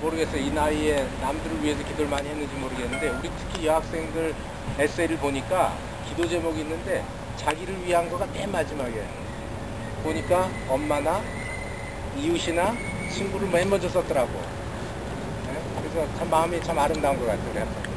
모르겠어요. 이 나이에 남들을 위해서 기도를 많이 했는지 모르겠는데 우리 특히 여학생들 에세이를 보니까 기도 제목이 있는데 자기를 위한 거가 맨 마지막에 보니까 엄마나 이웃이나 친구를 맨 먼저 썼더라고. 네? 그래서 참 마음이 참 아름다운 것 같아요.